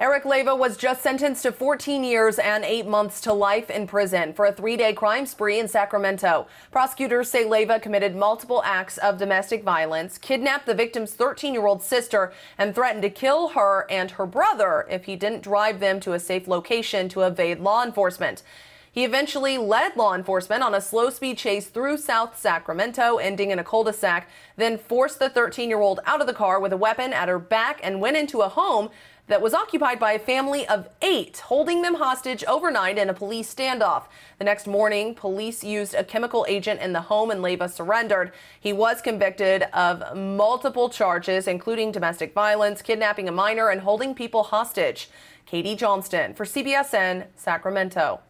Eric Leyva was just sentenced to 14 years and eight months to life in prison for a three day crime spree in Sacramento. Prosecutors say Leyva committed multiple acts of domestic violence, kidnapped the victim's 13 year old sister, and threatened to kill her and her brother if he didn't drive them to a safe location to evade law enforcement. He eventually led law enforcement on a slow speed chase through South Sacramento, ending in a cul de sac, then forced the 13 year old out of the car with a weapon at her back and went into a home that was occupied by a family of eight, holding them hostage overnight in a police standoff. The next morning, police used a chemical agent in the home and Leyva surrendered. He was convicted of multiple charges, including domestic violence, kidnapping a minor, and holding people hostage. Katie Johnston for CBSN, Sacramento.